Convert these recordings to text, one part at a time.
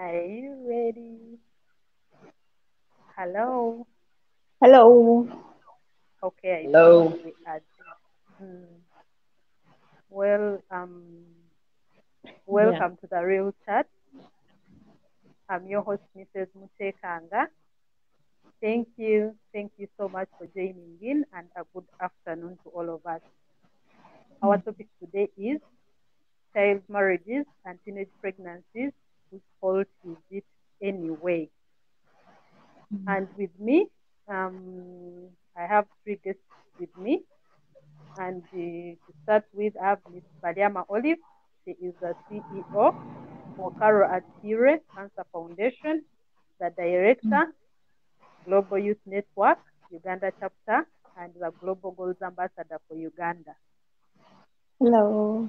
Are you ready? Hello. Hello. Okay, I Hello. we are. Hmm. Well, um, welcome to the real chat. I'm your host, Mrs. Mutekanga. Thank you. Thank you so much for joining in and a good afternoon to all of us. Our topic today is child marriages and teenage pregnancies. Whose fault is it anyway? And with me, um, I have three guests with me. And uh, to start with, I have Ms. Baliama Olive. She is the CEO for Caro Atire Cancer Foundation, the director, Global Youth Network, Uganda chapter, and the Global Goals Ambassador for Uganda. Hello.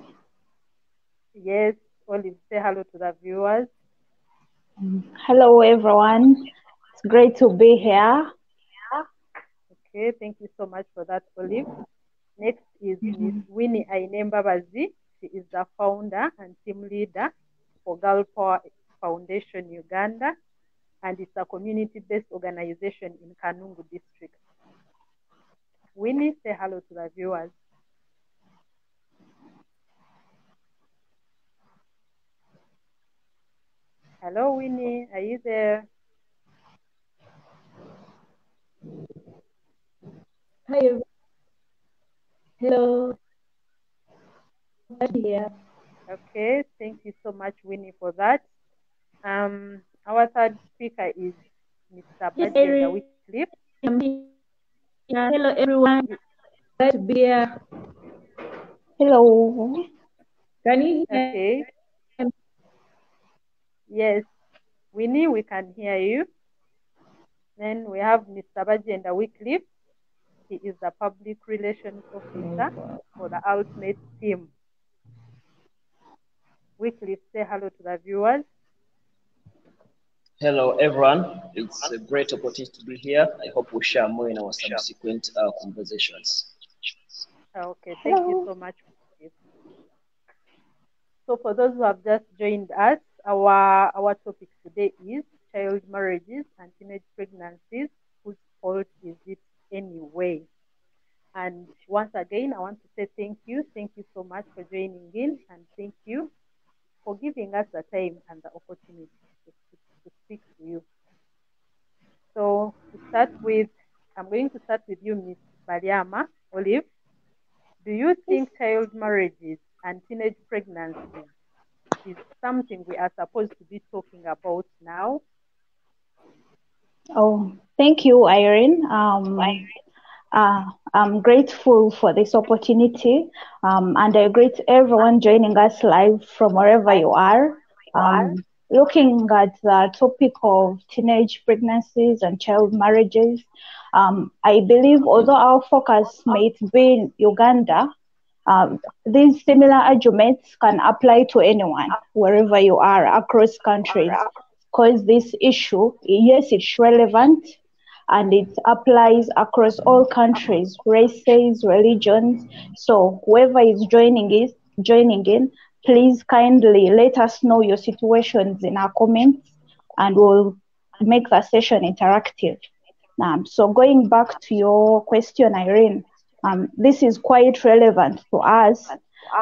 Yes, Olive, say hello to the viewers. Hello, everyone. It's great to be here. Okay, thank you so much for that, Olive. Next is Ms. Winnie Ainembabazi. She is the founder and team leader for Girl Power Foundation Uganda, and it's a community-based organization in Kanungu district. Winnie, say hello to the viewers. Hello, Winnie. Are you there? Hi. Hello. Yeah. Okay, thank you so much, Winnie, for that. Um, our third speaker is Mr. Yes, Bajenda Irene. Wycliffe. Hello, everyone. Glad to be here. Hello. Can you hear? Okay. Yes, Winnie, we can hear you. Then we have Mr. Bajenda Wycliffe. He is the public relations officer for the Ultimate team. Wycliffe, say hello to the viewers. Hello, everyone. It's a great opportunity to be here. I hope we share more in our subsequent uh, conversations. Okay, thank you so much. So for those who have just joined us, our our topic today is child marriages and teenage pregnancies. Whose fault is it anyway? And once again, I want to say thank you. Thank you so much for joining in, and thank you for giving us the time and the opportunity to, to, speak to you. So to start with, I'm going to start with you, Miss Baliama Olive. Do you think child marriages and teenage pregnancies is something we are supposed to be talking about now? Oh, thank you, Irene. Um, uh, I'm grateful for this opportunity, um, and I greet everyone joining us live from wherever you are. Um, looking at the topic of teenage pregnancies and child marriages, um, I believe although our focus might be in Uganda, um, these similar arguments can apply to anyone, wherever you are across countries, because this issue, yes, it's relevant and it applies across all countries, races, religions. So whoever is joining is joining in, please kindly let us know your situations in our comments and we'll make the session interactive. Um, so going back to your question, Irene, um, this is quite relevant to us.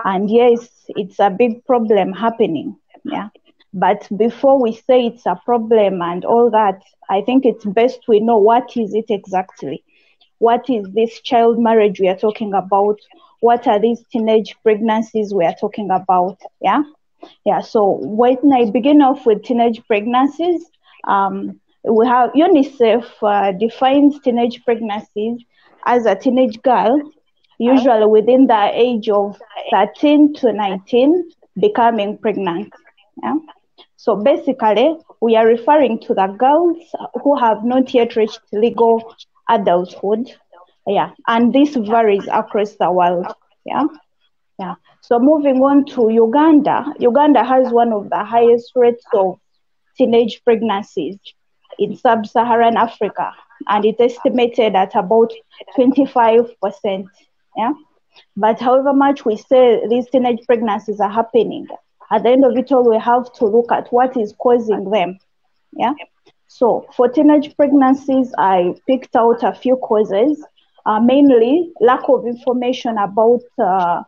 And yes, it's a big problem happening. Yeah. But before we say it's a problem and all that, I think it's best we know what is it exactly. What is this child marriage we are talking about? What are these teenage pregnancies we are talking about? Yeah. Yeah. So when I begin off with teenage pregnancies, um, we have UNICEF uh, defines teenage pregnancies as a teenage girl, usually within the age of 13 to 19, becoming pregnant. Yeah. So basically, we are referring to the girls who have not yet reached legal adulthood. Yeah, and this varies across the world. Yeah, yeah. So moving on to Uganda, Uganda has one of the highest rates of teenage pregnancies in sub-Saharan Africa, and it's estimated at about 25 percent. Yeah. But however much we say these teenage pregnancies are happening, at the end of it all, we have to look at what is causing them. Yeah. So for teenage pregnancies, I picked out a few causes, uh, mainly lack of information about uh,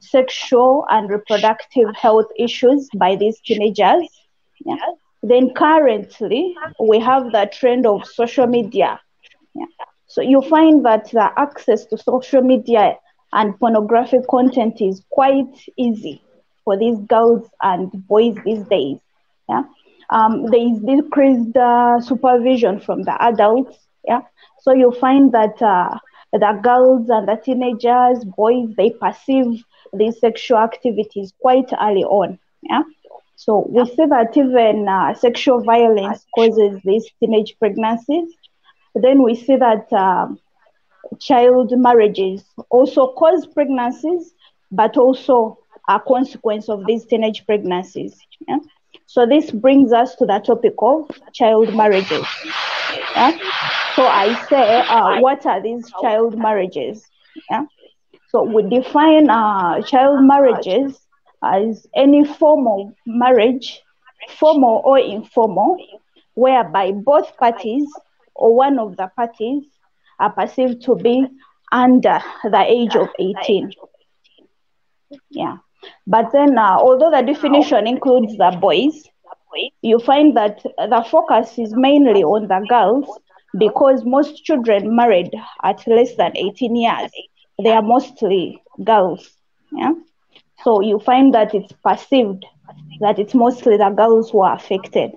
sexual and reproductive health issues by these teenagers. Yeah. Then currently, we have the trend of social media. Yeah. So you find that the access to social media and pornographic content is quite easy for these girls and boys these days. Yeah um, there is decreased uh, supervision from the adults. Yeah, so you find that uh, the girls and the teenagers, boys, they perceive these sexual activities quite early on. Yeah, so we see that even uh, sexual violence causes these teenage pregnancies. Then we see that um, child marriages also cause pregnancies, but also a consequence of these teenage pregnancies. Yeah? So this brings us to the topic of child marriages. Yeah? So I say, uh, what are these child marriages? Yeah? So we define uh, child marriages as any form of marriage, formal or informal, whereby both parties or one of the parties are perceived to be under the age of 18. Yeah. But then, uh, although the definition includes the boys, you find that the focus is mainly on the girls because most children married at less than 18 years, they are mostly girls. Yeah. So you find that it's perceived that it's mostly the girls who are affected.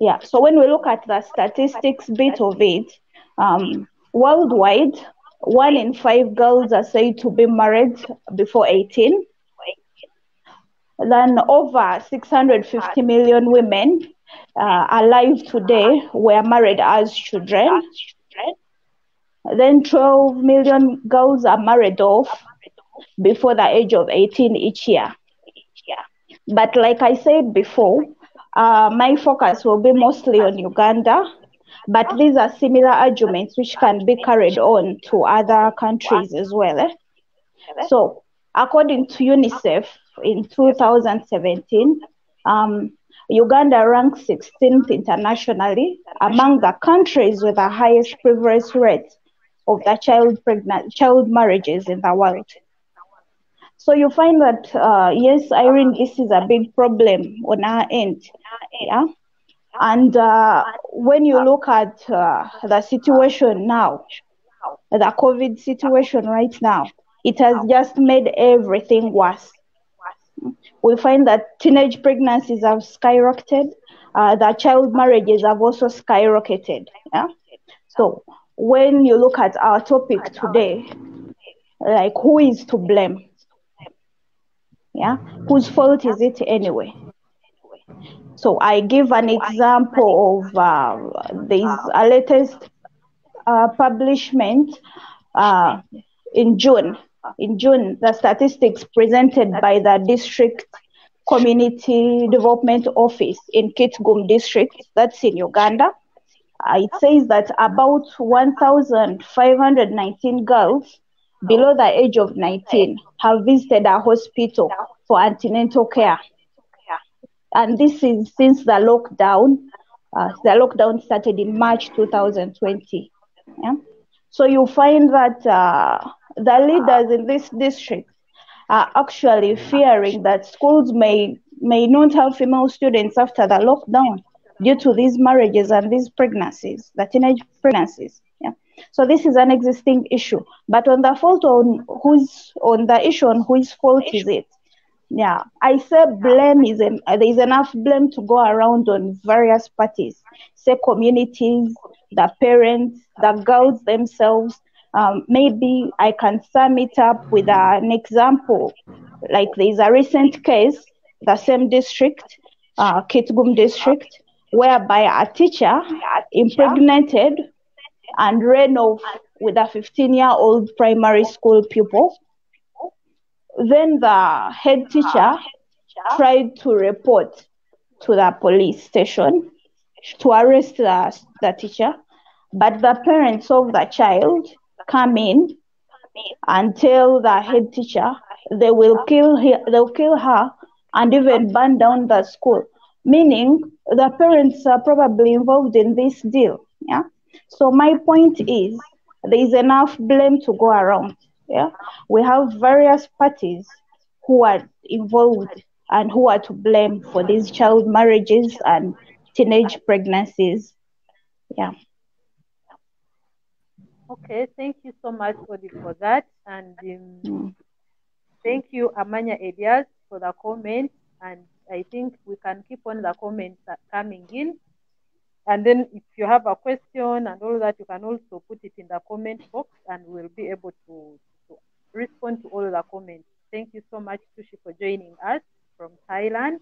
Yeah. So when we look at the statistics bit of it, um, worldwide, one in five girls are said to be married before 18 then over 650 million women uh, alive today were married as children. Then 12 million girls are married off before the age of 18 each year. But like I said before, uh, my focus will be mostly on Uganda, but these are similar arguments which can be carried on to other countries as well. Eh? So, according to UNICEF, in 2017, um, Uganda ranks 16th internationally among the countries with the highest prevalence rate of the child pregnant child marriages in the world. So you find that uh, yes, Irene, this is a big problem on our end, yeah. And uh, when you look at uh, the situation now, the COVID situation right now, it has just made everything worse we find that teenage pregnancies have skyrocketed. Uh, the child marriages have also skyrocketed. Yeah. So when you look at our topic today, like who is to blame? Yeah. Whose fault is it anyway? So I give an example of uh, this latest uh, publishment uh, in June in June, the statistics presented by the district community development office in Kitgum district, that's in Uganda, it says that about 1,519 girls below the age of 19 have visited a hospital for antenatal care. And this is since the lockdown. Uh, the lockdown started in March 2020. Yeah? So you find that uh, the leaders in this district are actually fearing that schools may may not have female students after the lockdown due to these marriages and these pregnancies, the teenage pregnancies. So this is an existing issue. But on the fault on who's on the issue on whose fault is it? Yeah, I say blame is an, uh, there is enough blame to go around on various parties, say communities, the parents, the girls themselves, um, maybe I can sum it up with an example. Like there's a recent case, the same district, uh, Kitgum district, whereby a teacher impregnated and ran off with a 15 year old primary school pupil. Then the head teacher tried to report to the police station to arrest the, the teacher, but the parents of the child come in and tell the head teacher they will kill her, they'll kill her and even burn down the school, meaning the parents are probably involved in this deal. Yeah. So my point is there is enough blame to go around. Yeah. We have various parties who are involved and who are to blame for these child marriages and teenage pregnancies. Yeah. Okay, thank you so much, Odi, for that. And um, Mm. thank you, Amanya Elias, for the comment. And I think we can keep on the comments coming in. And then if you have a question and all that, you can also put it in the comment box and we'll be able to, to respond to all the comments. Thank you so much, Tushi, for joining us from Thailand.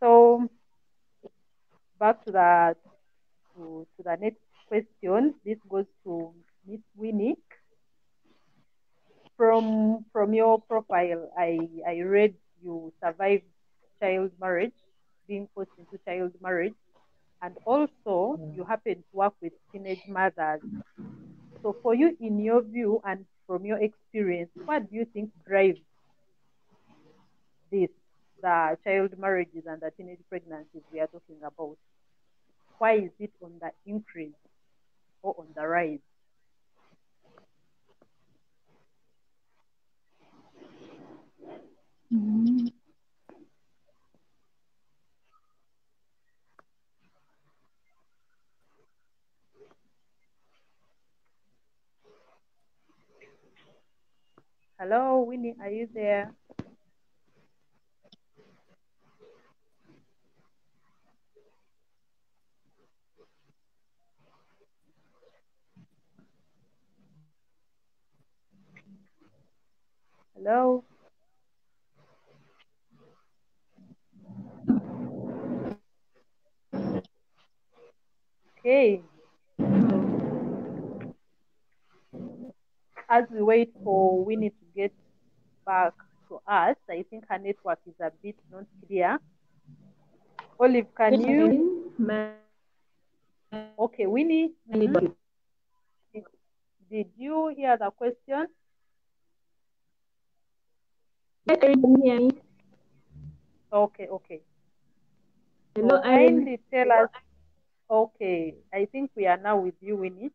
So back to the to, to the next question. This goes to Miss Winnie. From from your profile, I, I read you survived child marriage, being forced into child marriage, and also you happen to work with teenage mothers. So for you, in your view and from your experience, what do you think drives this, the child marriages and the teenage pregnancies we are talking about? Why is it on the increase or on the rise? Mm. Hello, Winnie, are you there? Hello? Okay. As we wait for Winnie get back to us, I think her network is a bit not clear. Olive, can you? My Okay, Winnie, did you hear the question? Yes, Irene, can you hear me? Okay, okay. So Hello, Irene. kindly tell us. Okay, I think we are now with you, Winnie.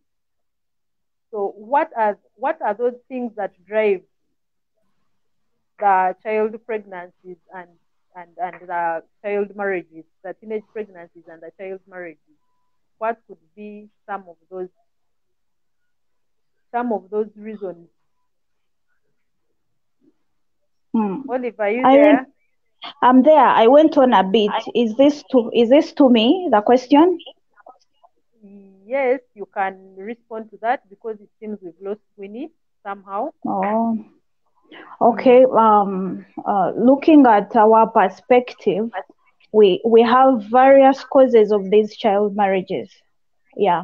So what are what are those things that drive the child pregnancies and and and the child marriages, the teenage pregnancies and the child marriages? What could be some of those some of those reasons? Mm. Olive, are you I there? went, I'm there. I went on a bit. Is this to is this to me, the question? Yes, you can respond to that because it seems we've lost Winnie somehow. Oh, okay. Um, uh, looking at our perspective, we we have various causes of these child marriages. Yeah.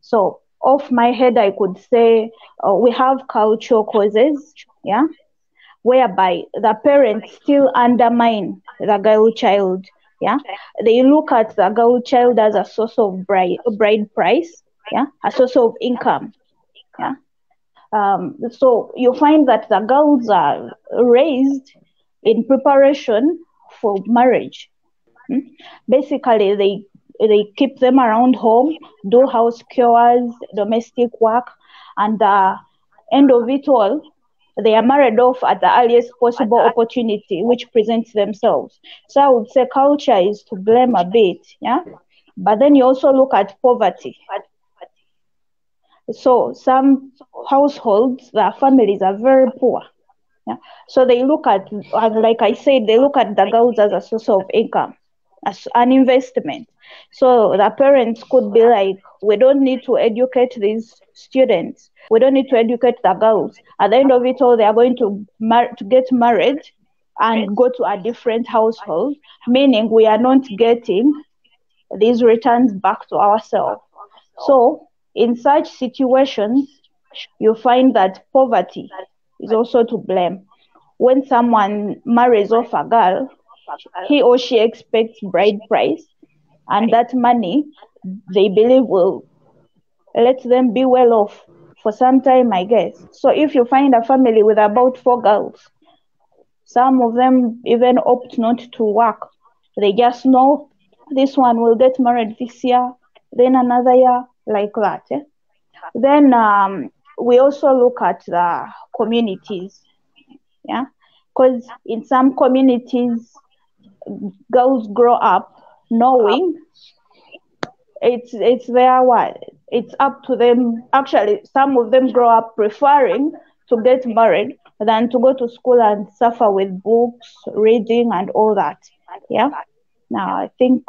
So off my head, I could say uh, we have cultural causes. Yeah. Whereby the parents still undermine the girl child. Yeah. They look at the girl child as a source of bride, bride price. Yeah. A source of income. Yeah. Um, so you find that the girls are raised in preparation for marriage. Hmm? Basically, they they keep them around home, do house chores, domestic work, and the end of it all, they are married off at the earliest possible opportunity which presents themselves. So I would say culture is to blame a bit, yeah. But then you also look at poverty. So some households, their families are very poor. Yeah. So they look at, like I said, they look at the girls as a source of income, as an investment. So the parents could be like, we don't need to educate these students. We don't need to educate the girls. At the end of it all, they are going to mar- to get married and go to a different household, meaning we are not getting these returns back to ourselves. So in such situations, you find that poverty is also to blame. When someone marries off a girl, he or she expects bride price, and that money they believe will let them be well off for some time, I guess. So if you find a family with about four girls, Some of them even opt not to work. They just know this one will get married this year, then another year, like that. eh? Then um, we also look at the communities, yeah, because in some communities, girls grow up knowing it's it's their what it's up to them. Actually, some of them grow up preferring to get married than to go to school and suffer with books, reading, and all that. Yeah. Now, I think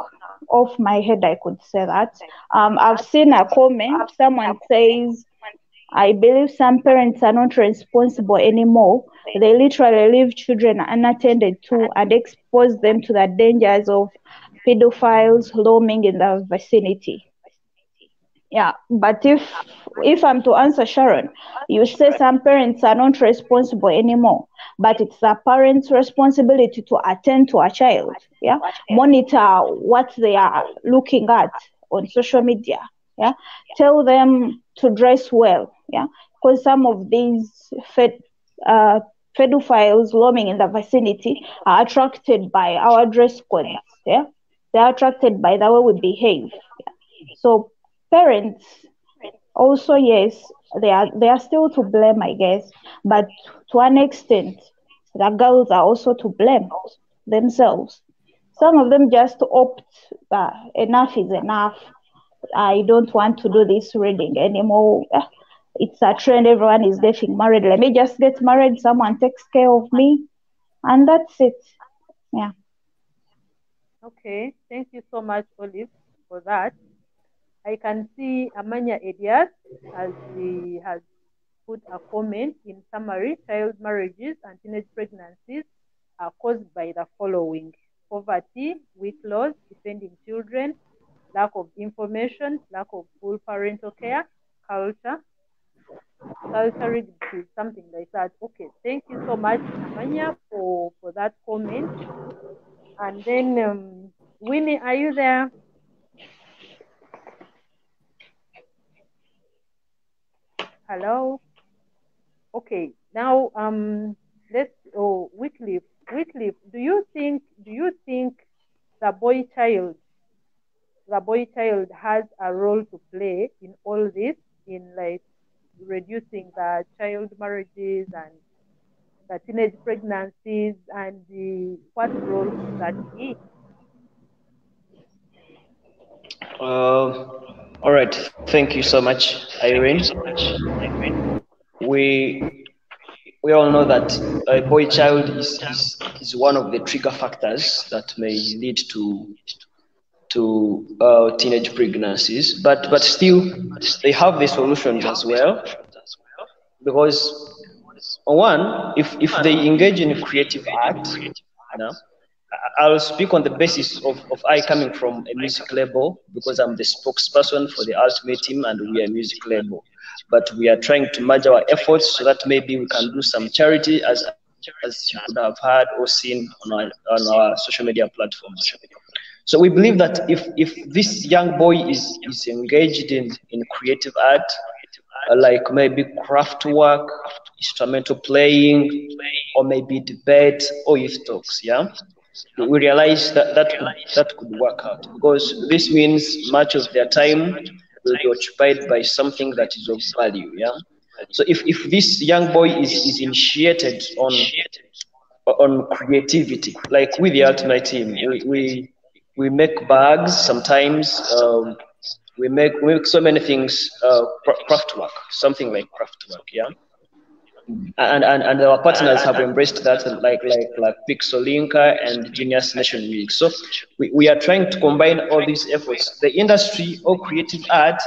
off my head, I could say that. Um, I've seen a comment. Someone says, I believe some parents are not responsible anymore. They literally leave children unattended to and expose them to the dangers of pedophiles roaming in the vicinity. Yeah, but if if I'm to answer Sharon, you say some parents are not responsible anymore, but it's the parents' responsibility to attend to a child. Yeah, monitor what they are looking at on social media. Yeah, tell them to dress well. Yeah, because some of these fed, uh, pedophiles roaming in the vicinity are attracted by our dress codes. Yeah, they're attracted by the way we behave. So parents also yes they are they are still to blame i guess but to an extent the girls are also to blame themselves some of them just opt uh, enough is enough i don't want to do this reading anymore it's a trend everyone is getting married let me just get married someone takes care of me and that's it yeah Okay, thank you so much, Olive, for that. I can see Amanya Edias as she has put a comment in summary. Child marriages and teenage pregnancies are caused by the following: poverty, weak laws defending children, lack of information, lack of full parental care, culture, culture rigidity, something like that. Okay, thank you so much, Amanya, for for that comment. And then, um, Winnie, are you there? Hello. Okay. Now, um, let's. Oh, Wycliffe. Wycliffe, do you think? Do you think the boy child, the boy child has a role to play in all this, in like reducing the child marriages and the teenage pregnancies, and the what role that he? Uh, all right. Thank you so much, Irene. So much. We we all know that a boy child is, is, is one of the trigger factors that may lead to to uh, teenage pregnancies, but but still they have the solutions as well. Because one, if if they engage in creative art, you know, I'll speak on the basis of, of I coming from a music label because I'm the spokesperson for the Ultimate Team and we are a music label. But we are trying to merge our efforts so that maybe we can do some charity as as you could have heard or seen on our, on our social media platforms. So we believe that if, if this young boy is, is engaged in, in creative art, uh, like maybe craft work, instrumental playing, or maybe debate or youth talks, yeah, we realize that that could, that could work out because this means much of their time will be occupied by something that is of value, yeah. So if, if this young boy is, is initiated on on creativity, like with the Ultimate Team, we, we we make bags sometimes. Um, we make we make so many things. Uh, craft work, something like craft work, yeah. And, and and our partners have embraced that, like like like Pixelinka and Genius Nation Music. So we, we are trying to combine all these efforts, the industry or creative art,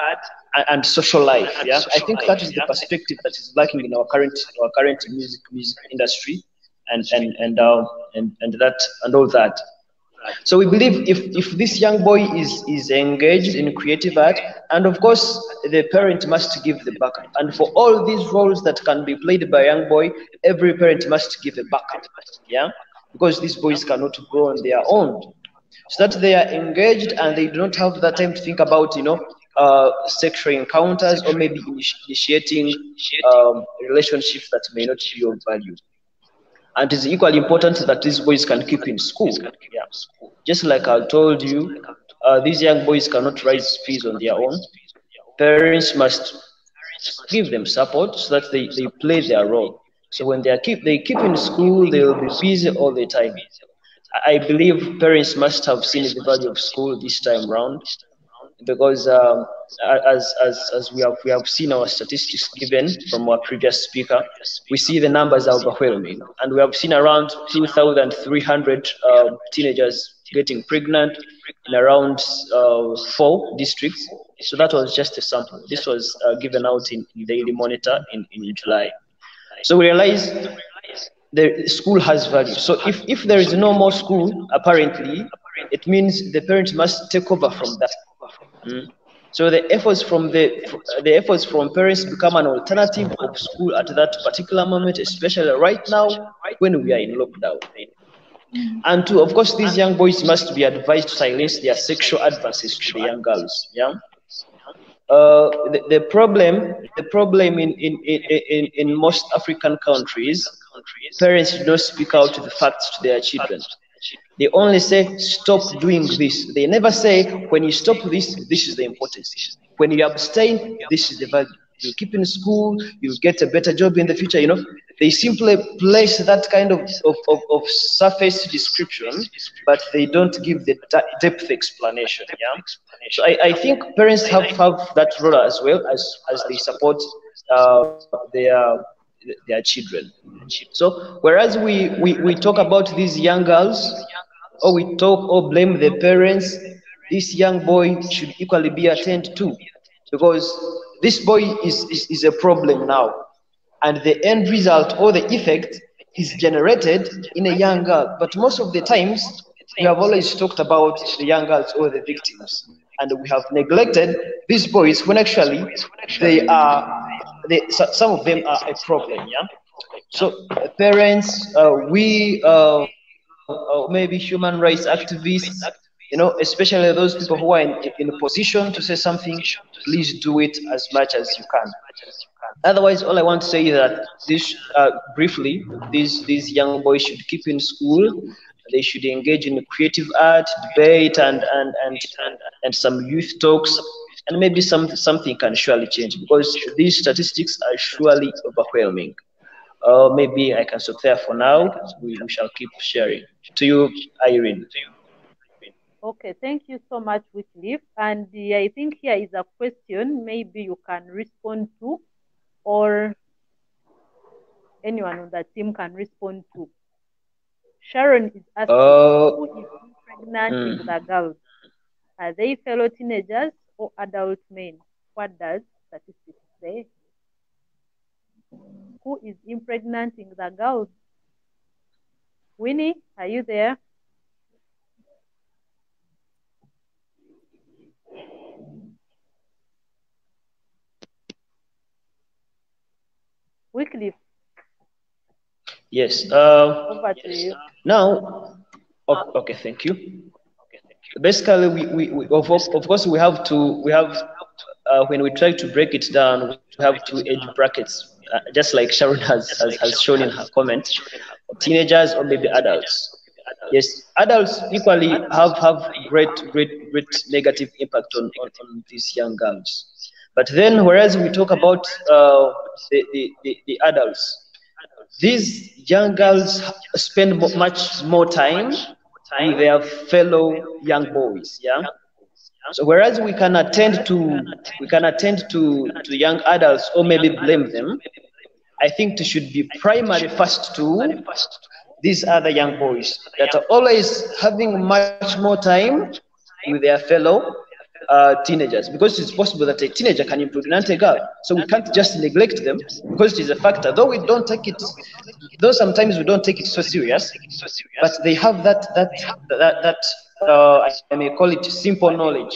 art and, social life. Yeah, I think that is the perspective that is lacking in our current our current music music industry, and and and uh, and and that and all that. So we believe if, if this young boy is, is engaged in creative art, and of course the parent must give the backup. And for all these roles that can be played by a young boy, every parent must give a backup. Yeah? Because these boys cannot go on their own. So that they are engaged and they do not have the time to think about, you know, uh, sexual encounters or maybe initiating um, relationships that may not be of value. And it's equally important that these boys can keep in school. Just like I told you, uh, these young boys cannot raise fees on their own. Parents must give them support so that they, they play their role. So when they are keep they keep in school, they will be busy all the time. I believe parents must have seen the value of school this time round because um, as, as, as we have we have seen our statistics given from our previous speaker, we see the numbers are overwhelming, and we have seen around 2,300 uh, teenagers getting pregnant in around uh, four districts. So that was just a sample. This was uh, given out in, in Daily Monitor in, in July. So we realize the school has value. So if, if there is no more school, apparently, it means the parents must take over from that. So the efforts from the the efforts from parents become an alternative of school at that particular moment, especially right now when we are in lockdown. And to, of course, these young boys must be advised to silence their sexual advances to the young girls. Yeah. Uh, the, the problem, the problem in, in, in, in most African countries, parents do not speak out the facts to their children. They only say, stop doing this. They never say, when you stop this, this is the importance. When you abstain, this is the value. You keep in school, you get a better job in the future, you know. They simply place that kind of, of, of, of surface description, but they don't give the depth explanation. Yeah. So I, I think parents have, have that role as well as, as they support uh, their their children. So whereas we, we, we talk about these young girls, or we talk or blame the parents, this young boy should equally be attended to because this boy is, is, is a problem now. And the end result or the effect is generated in a young girl. But most of the times, we have always talked about the young girls or the victims. And we have neglected these boys when actually they are, they, some of them are a problem. Yeah. So, parents, uh, we, uh, uh, maybe human rights activists, you know, especially those people who are in, in a position to say something, please do it as much as you can. Otherwise, all I want to say is that this, uh, briefly, these these young boys should keep in school. They should engage in creative art, debate, and and and and, and some youth talks, and maybe some something can surely change because these statistics are surely overwhelming. Uh, maybe I can stop there for now. We, we shall keep sharing. To you, Irene. Okay, thank you so much, Wycliffe. And I think here is a question maybe you can respond to, or anyone on the team can respond to. Sharon is asking Uh, who is pregnant mm. in the girls? Are they fellow teenagers or adult men? What does statistics say? Who is impregnating the girls? Winnie, are you there? Wycliffe, Yes. Uh, over to you. now, o- okay, thank you. Basically, we, we, we of, of of course we have to we have uh, when we try to break it down, we have two age brackets, uh, just like Sharon has, has has shown in her comment, teenagers or maybe adults. Yes, adults equally have have great great great negative impact on, on, on these young girls. But then, whereas we talk about uh, the, the, the, the adults, these young girls spend much more time with their fellow young boys. Yeah. So whereas we can attend to we can attend to to young adults or maybe blame them, I think it should be primary first to these other young boys that are always having much more time with their fellow uh, teenagers because it's possible that a teenager can impregnate a girl. So we can't just neglect them because it is a factor. Though we don't take it, though sometimes we don't take it so serious, but they have that that that that uh, I may call it simple knowledge.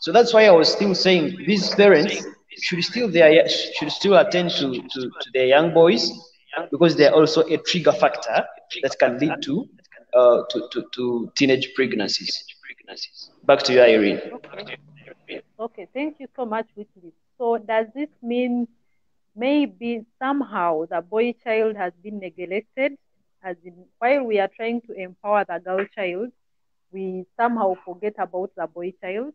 So that's why I was still saying these parents should still they should still attend to, to, to their young boys because they're also a trigger factor that can lead to uh, to, to, to teenage pregnancies. Back to you, Irene. Okay. Okay, thank you so much, Wycliffe. So does this mean maybe somehow the boy child has been neglected as in while we are trying to empower the girl child, we somehow forget about the boy child.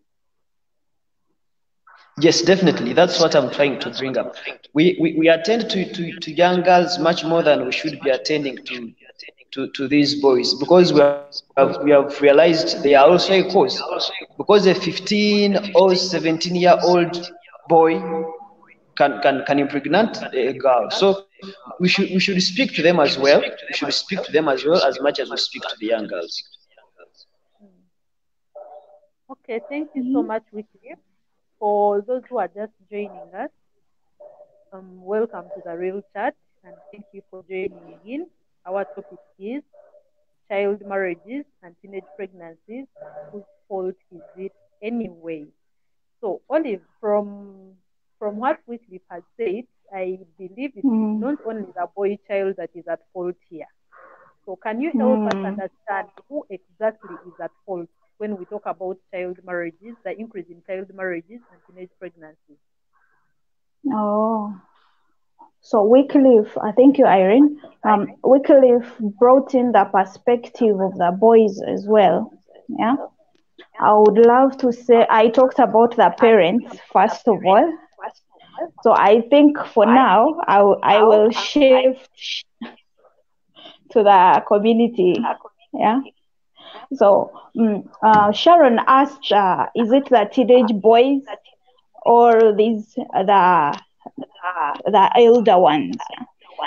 Yes, definitely. That's what I'm trying to bring up. We, we, we attend to, to, to young girls much more than we should be attending to, to, to these boys because we have, we have realized they are also a cause. Because a 15 or 17 year old boy can, can, can impregnate a girl. So we should, we should speak to them as well. We should speak to them as well as much as we speak to the young girls. Okay, thank you so much, Wiki. For those who are just joining us, um, welcome to the Real Chat and thank you for joining in. Our topic is child marriages and teenage pregnancies. Whose fault is it anyway? So, Olive, from from what Wycliffe has said, I believe it's Mm. not only the boy child that is at fault here. So, can you help us Mm. understand who exactly is at fault when we talk about child marriages, the increase in child marriages and teenage pregnancies? Oh. So Wycliffe, I thank you, Irene. Um, Wycliffe brought in the perspective of the boys as well. Yeah. I would love to say I talked about the parents first of all. So I think for now I, I will shift to the community. Yeah. So mm, uh, Sharon asked, uh, is it the teenage boys or these the the elder ones?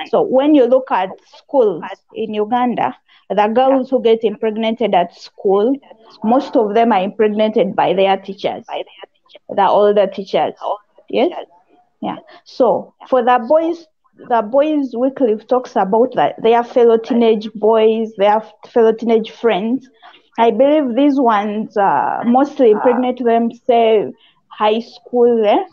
So when you look at schools in Uganda, the girls who get impregnated at school, most of them are impregnated by their teachers, the older teachers. Yes. Yeah. So for the boys, the boys Wycliffe talks about that their fellow teenage boys, their fellow teenage friends. I believe these ones uh, mostly impregnate them, say high school, eh?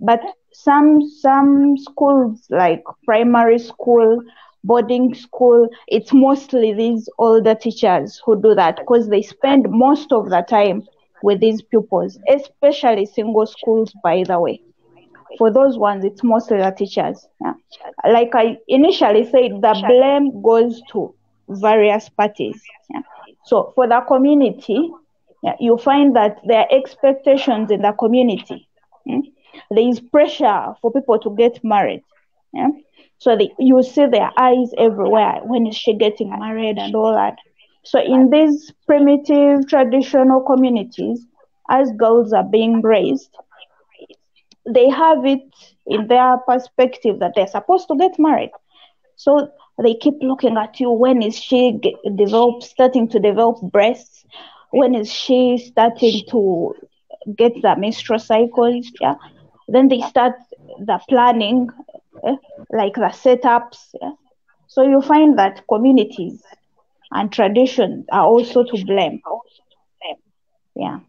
but some some schools like primary school, boarding school, it's mostly these older teachers who do that because they spend most of the time with these pupils, especially single schools, by the way for those ones, it's mostly the teachers. Yeah. Like I initially said, the blame goes to various parties. Yeah. So for the community, yeah, you find that there are expectations in the community. mm. There is pressure for people to get married. Yeah. So they, you see their eyes everywhere. When is she getting married and all that? So in these primitive traditional communities, as girls are being raised, they have it in their perspective that they're supposed to get married. So they keep looking at you. When is she develop, starting to develop breasts? When is she starting to get the menstrual cycles? Yeah. Then they start the planning, eh, like the setups. Yeah? So you find that communities and traditions are also to blame. Yeah.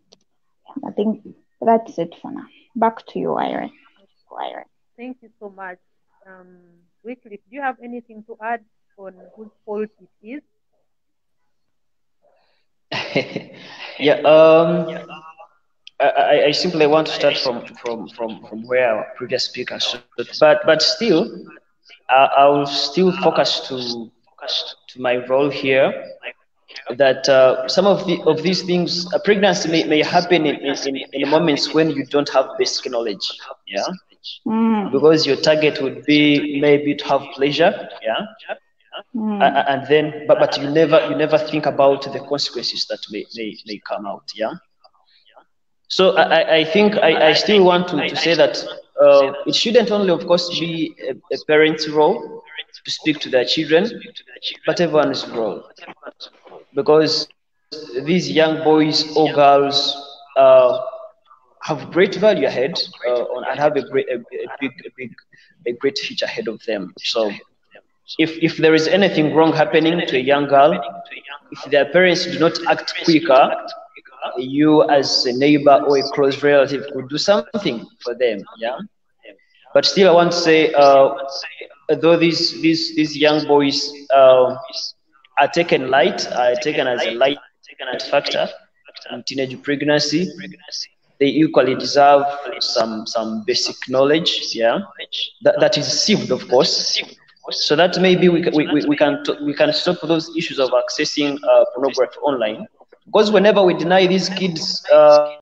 I think that's it for now. Back to you, Irene. Irene. Thank you so much. Um, Wycliffe, do you have anything to add on whose fault it is? yeah, um, I, I, simply want to start from, from, from, from where our previous speaker stood, but, but still, I, I will still focus to, to my role here that uh, some of the of these things, uh, pregnancy may, may happen in, in, in moments when you don't have basic knowledge, yeah, Mm, because your target would be maybe to have pleasure, yeah, mm, A- a- and then but, but you never you never think about the consequences that may, may, may come out, yeah. So I, I- think I, I still want to, to say that uh, it shouldn't only, of course, be a, a parent's role to speak to their children, but everyone's role. Because these young boys or girls uh, have great value ahead uh, and have a great, a, a big, a big, a great future ahead of them. So if, if there is anything wrong happening to a young girl, if their parents do not act quicker, you as a neighbor or a close relative could do something for them. Yeah. But still, I want to say, uh, though these these these young boys uh, are taken light, are taken as a light taken as a factor in teenage pregnancy, they equally deserve some some basic knowledge. Yeah, that, that is received, of course, so that maybe we, we, we, we can we can stop those issues of accessing uh, pornography online because whenever we deny these kids uh,